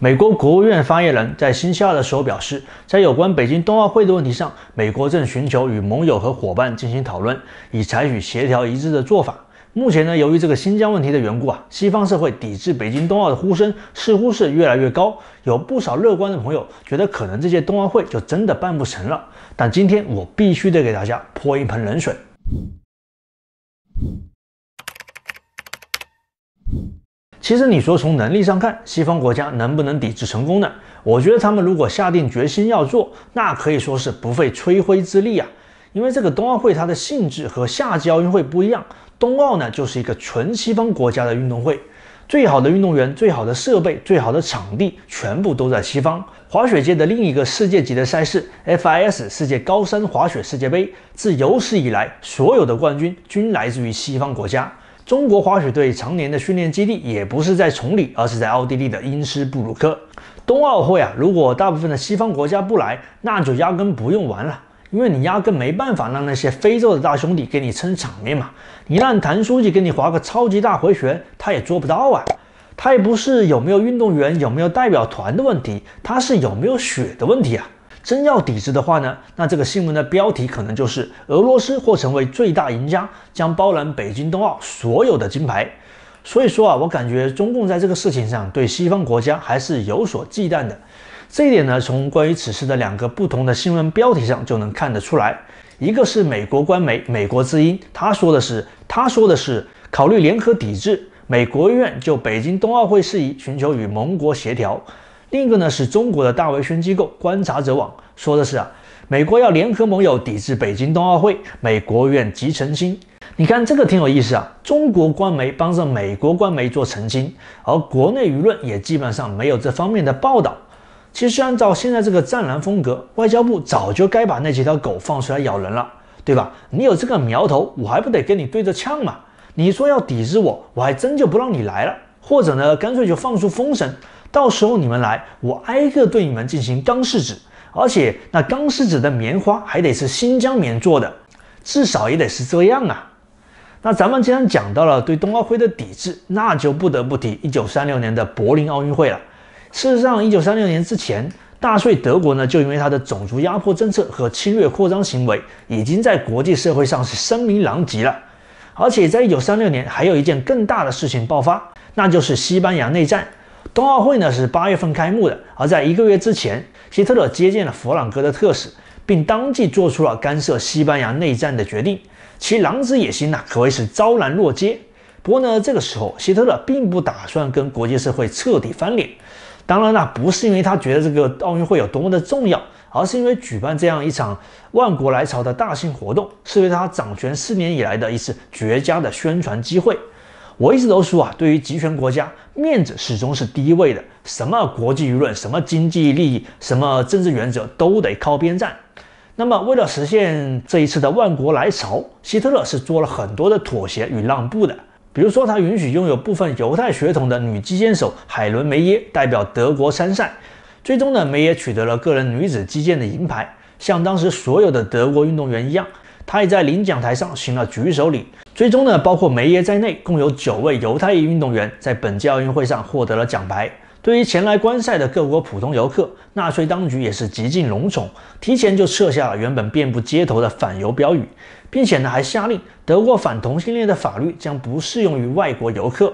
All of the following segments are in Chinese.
美国国务院发言人，在星期二的时候表示，在有关北京冬奥会的问题上，美国正寻求与盟友和伙伴进行讨论，以采取协调一致的做法。目前呢，由于这个新疆问题的缘故啊，西方社会抵制北京冬奥的呼声似乎是越来越高。有不少乐观的朋友觉得，可能这届冬奥会就真的办不成了。但今天我必须得给大家泼一盆冷水。其实你说从能力上看，西方国家能不能抵制成功呢？我觉得他们如果下定决心要做，那可以说是不费吹灰之力啊。因为这个冬奥会它的性质和夏季奥运会不一样，冬奥呢就是一个纯西方国家的运动会，最好的运动员、最好的设备、最好的场地全部都在西方。滑雪界的另一个世界级的赛事 FIS 世界高山滑雪世界杯，自有史以来所有的冠军均来自于西方国家。中国滑雪队常年的训练基地也不是在崇礼，而是在奥地利的因斯布鲁克。冬奥会啊，如果大部分的西方国家不来，那就压根不用玩了，因为你压根没办法让那些非洲的大兄弟给你撑场面嘛。你让谭书记给你划个超级大回旋，他也做不到啊。他也不是有没有运动员、有没有代表团的问题，他是有没有雪的问题啊。真要抵制的话呢，那这个新闻的标题可能就是俄罗斯或成为最大赢家，将包揽北京冬奥所有的金牌。所以说啊，我感觉中共在这个事情上对西方国家还是有所忌惮的。这一点呢，从关于此事的两个不同的新闻标题上就能看得出来。一个是美国官媒《美国之音》，他说的是，他说的是考虑联合抵制，美国院就北京冬奥会事宜寻求与盟国协调。另一个呢是中国的大维宣机构观察者网说的是啊，美国要联合盟友抵制北京冬奥会，美国务院即澄清。你看这个挺有意思啊，中国官媒帮着美国官媒做澄清，而国内舆论也基本上没有这方面的报道。其实按照现在这个战狼风格，外交部早就该把那几条狗放出来咬人了，对吧？你有这个苗头，我还不得跟你对着呛嘛？你说要抵制我，我还真就不让你来了，或者呢，干脆就放出风声。到时候你们来，我挨个对你们进行钢试纸，而且那钢试纸的棉花还得是新疆棉做的，至少也得是这样啊。那咱们既然讲到了对冬奥会的抵制，那就不得不提一九三六年的柏林奥运会了。事实上，一九三六年之前，纳粹德国呢就因为它的种族压迫政策和侵略扩张行为，已经在国际社会上是声名狼藉了。而且在一九三六年，还有一件更大的事情爆发，那就是西班牙内战。冬奥会呢是八月份开幕的，而在一个月之前，希特勒接见了佛朗哥的特使，并当即做出了干涉西班牙内战的决定，其狼子野心呐可谓是昭然若揭。不过呢，这个时候希特勒并不打算跟国际社会彻底翻脸，当然啦，不是因为他觉得这个奥运会有多么的重要，而是因为举办这样一场万国来朝的大型活动，是为他掌权四年以来的一次绝佳的宣传机会。我一直都说啊，对于集权国家，面子始终是第一位的。什么国际舆论、什么经济利益、什么政治原则，都得靠边站。那么，为了实现这一次的万国来朝，希特勒是做了很多的妥协与让步的。比如说，他允许拥有部分犹太血统的女击剑手海伦梅耶代表德国参赛。最终呢，梅耶取得了个人女子击剑的银牌，像当时所有的德国运动员一样，她也在领奖台上行了举手礼。最终呢，包括梅耶在内，共有九位犹太裔运动员在本届奥运会上获得了奖牌。对于前来观赛的各国普通游客，纳粹当局也是极尽隆宠，提前就撤下了原本遍布街头的反犹标语，并且呢还下令，德国反同性恋的法律将不适用于外国游客。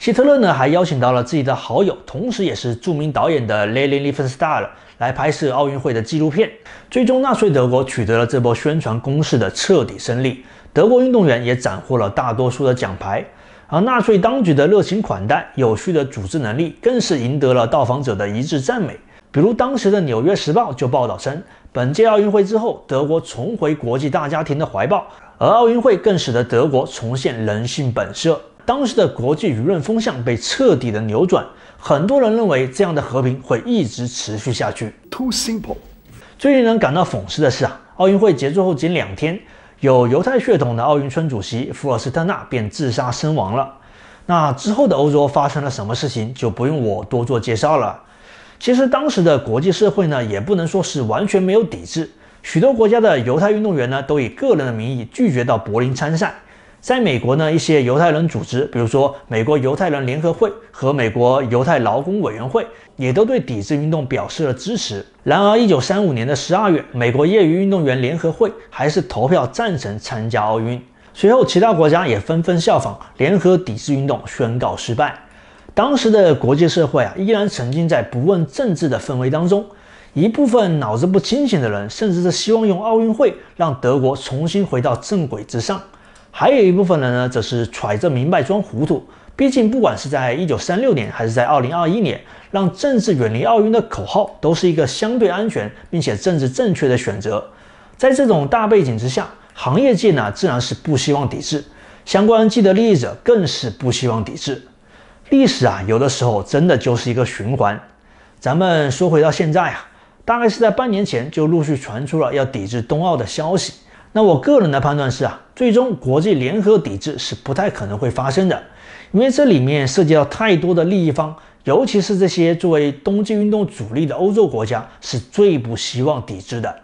希特勒呢还邀请到了自己的好友，同时也是著名导演的 Lili l i f e n s t a l 来拍摄奥运会的纪录片。最终，纳粹德国取得了这波宣传攻势的彻底胜利。德国运动员也斩获了大多数的奖牌，而纳粹当局的热情款待、有序的组织能力，更是赢得了到访者的一致赞美。比如当时的《纽约时报》就报道称，本届奥运会之后，德国重回国际大家庭的怀抱，而奥运会更使得德国重现人性本色。当时的国际舆论风向被彻底的扭转，很多人认为这样的和平会一直持续下去。Too simple。最令人感到讽刺的是啊，奥运会结束后仅两天。有犹太血统的奥运村主席福尔斯特纳便自杀身亡了。那之后的欧洲发生了什么事情，就不用我多做介绍了。其实当时的国际社会呢，也不能说是完全没有抵制。许多国家的犹太运动员呢，都以个人的名义拒绝到柏林参赛。在美国呢，一些犹太人组织，比如说美国犹太人联合会和美国犹太劳工委员会，也都对抵制运动表示了支持。然而，一九三五年的十二月，美国业余运动员联合会还是投票赞成参加奥运。随后，其他国家也纷纷效仿，联合抵制运动宣告失败。当时的国际社会啊，依然沉浸在不问政治的氛围当中。一部分脑子不清醒的人，甚至是希望用奥运会让德国重新回到正轨之上。还有一部分人呢，则是揣着明白装糊涂。毕竟，不管是在一九三六年，还是在二零二一年，让政治远离奥运的口号，都是一个相对安全并且政治正确的选择。在这种大背景之下，行业界呢，自然是不希望抵制；相关既得利益者更是不希望抵制。历史啊，有的时候真的就是一个循环。咱们说回到现在啊，大概是在半年前就陆续传出了要抵制冬奥的消息。那我个人的判断是啊，最终国际联合抵制是不太可能会发生的，因为这里面涉及到太多的利益方，尤其是这些作为冬季运动主力的欧洲国家是最不希望抵制的。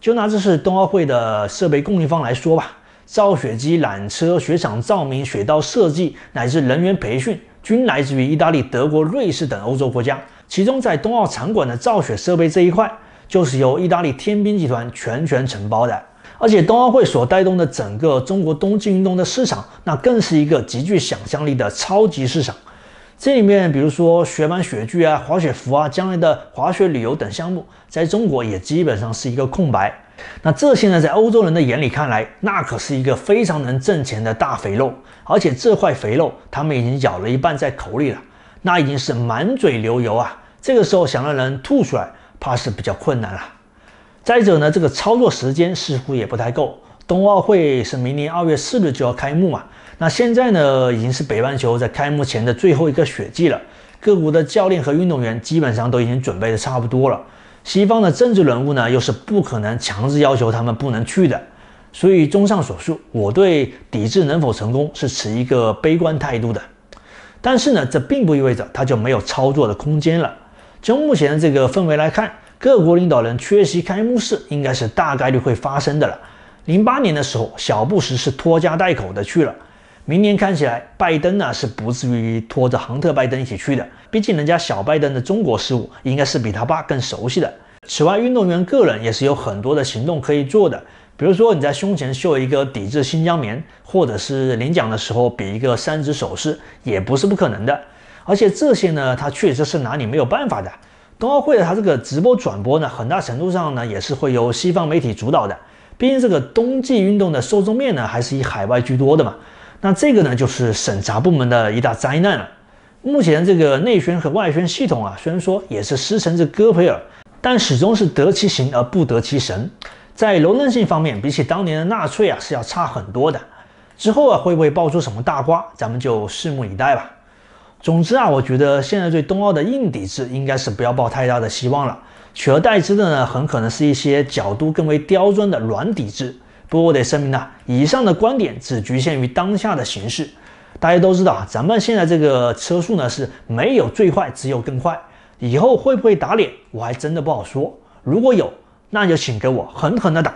就拿这次冬奥会的设备供应方来说吧，造雪机、缆车、雪场照明、雪道设计乃至人员培训，均来自于意大利、德国、瑞士等欧洲国家。其中在冬奥场馆的造雪设备这一块，就是由意大利天冰集团全权承包的。而且冬奥会所带动的整个中国冬季运动的市场，那更是一个极具想象力的超级市场。这里面，比如说雪板、雪具啊、滑雪服啊、将来的滑雪旅游等项目，在中国也基本上是一个空白。那这些呢，在欧洲人的眼里看来，那可是一个非常能挣钱的大肥肉。而且这块肥肉，他们已经咬了一半在口里了，那已经是满嘴流油啊。这个时候想让人吐出来，怕是比较困难了。再者呢，这个操作时间似乎也不太够。冬奥会是明年二月四日就要开幕嘛？那现在呢，已经是北半球在开幕前的最后一个雪季了。各国的教练和运动员基本上都已经准备的差不多了。西方的政治人物呢，又是不可能强制要求他们不能去的。所以，综上所述，我对抵制能否成功是持一个悲观态度的。但是呢，这并不意味着它就没有操作的空间了。就目前的这个氛围来看。各国领导人缺席开幕式，应该是大概率会发生的了。零八年的时候，小布什是拖家带口的去了。明年看起来，拜登呢是不至于拖着亨特拜登一起去的，毕竟人家小拜登的中国事务应该是比他爸更熟悉的。此外，运动员个人也是有很多的行动可以做的，比如说你在胸前绣一个抵制新疆棉，或者是领奖的时候比一个三指手势，也不是不可能的。而且这些呢，他确实是拿你没有办法的。冬奥会的它这个直播转播呢，很大程度上呢也是会由西方媒体主导的。毕竟这个冬季运动的受众面呢还是以海外居多的嘛。那这个呢就是审查部门的一大灾难了。目前这个内宣和外宣系统啊，虽然说也是师承着戈培尔，但始终是得其形而不得其神。在柔韧性方面，比起当年的纳粹啊是要差很多的。之后啊会不会爆出什么大瓜，咱们就拭目以待吧。总之啊，我觉得现在对冬奥的硬抵制应该是不要抱太大的希望了，取而代之的呢，很可能是一些角度更为刁钻的软抵制。不过我得声明呢，以上的观点只局限于当下的形势。大家都知道啊，咱们现在这个车速呢是没有最快，只有更快。以后会不会打脸，我还真的不好说。如果有，那就请给我狠狠的打。